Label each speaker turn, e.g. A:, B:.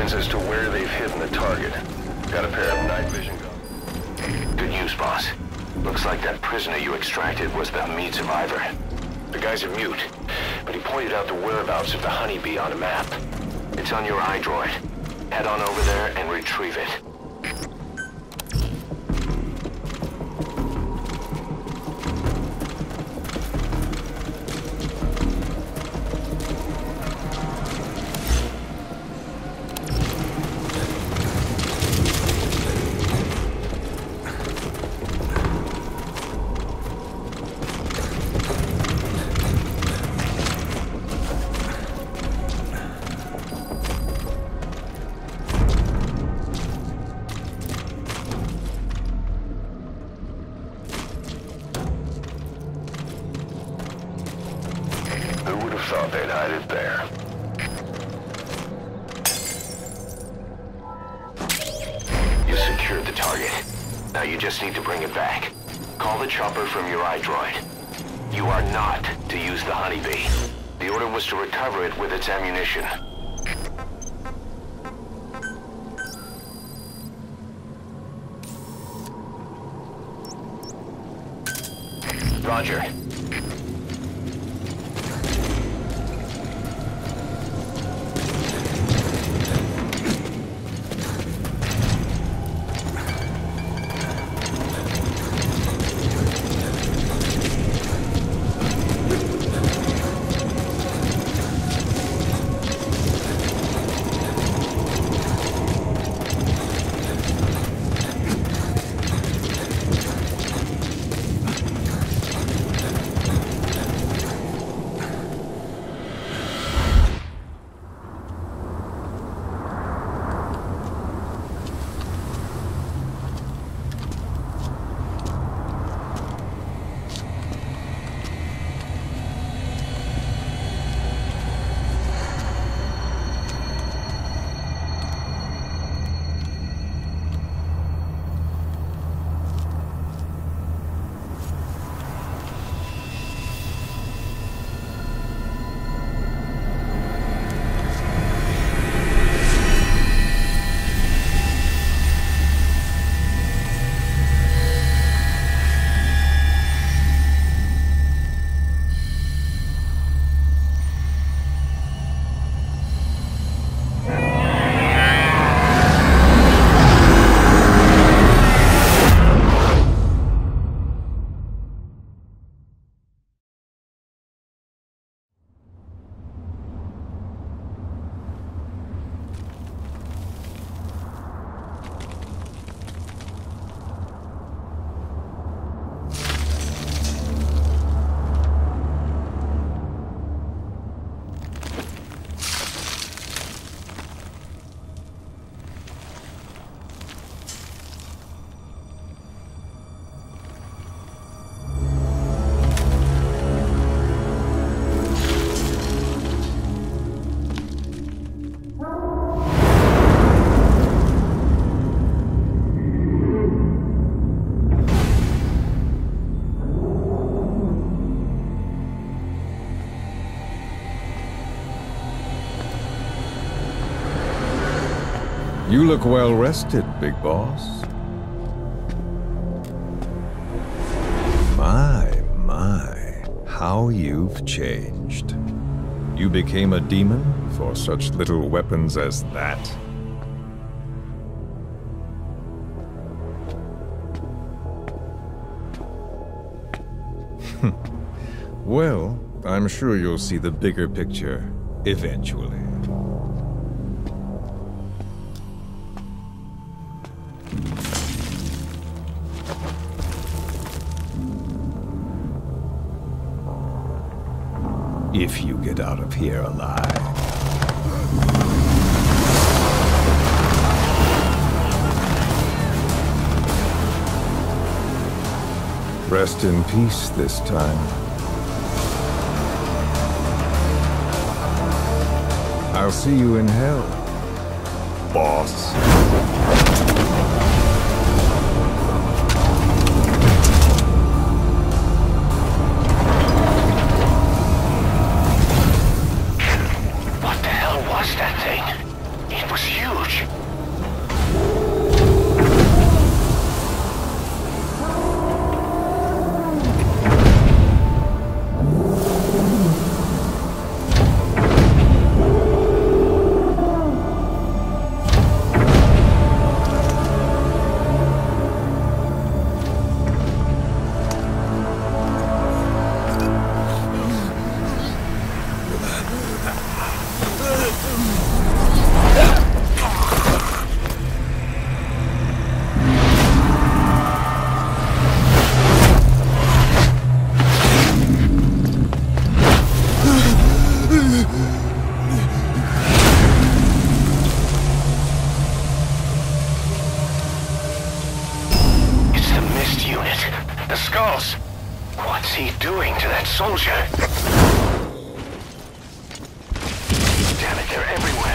A: indications as to where they've hidden the target. Got a pair of night vision goggles. Good news, boss. Looks like that prisoner you extracted was the Hamid survivor. The guy's a mute, but he pointed out the whereabouts of the honeybee on a map. It's on your iDroid. Head on over there and retrieve it. Target. Now you just need to bring it back. Call the chopper from your iDroid. You are not to use the honeybee. The order was to recover it with its ammunition. Roger.
B: You look well rested, big boss. My, my, how you've changed. You became a demon for such little weapons as that? well, I'm sure you'll see the bigger picture eventually. If you get out of here alive. Rest in peace this time. I'll see you in hell, boss.
A: the skulls. What's he doing to that soldier? Damn it, they're everywhere.